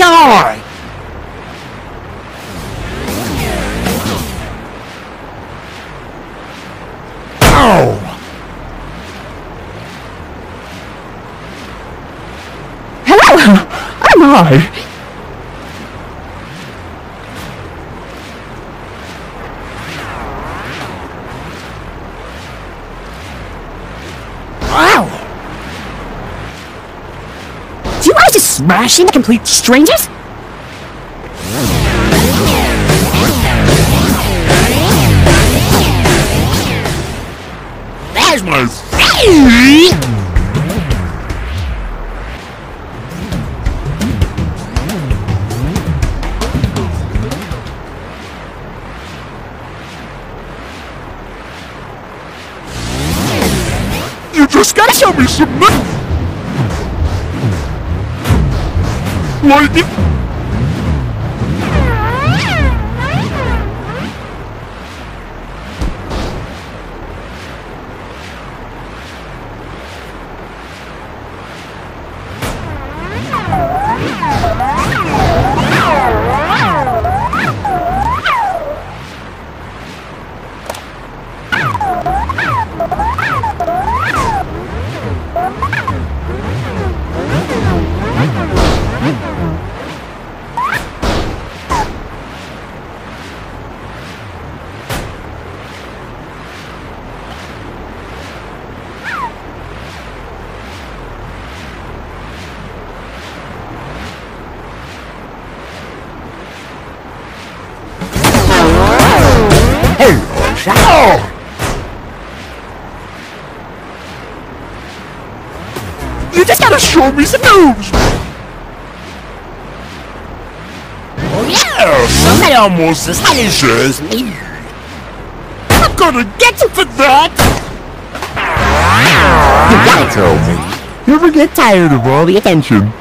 sky! Ow! Oh. Hello! I'm hard. Ow! You guys just smash into complete strangers? There's my face! You just gotta show me some 我的 You just gotta show me some moves! Oh yeah, somebody almost as me. I'm gonna get you for that! You gotta tell me. You ever get tired of all the attention?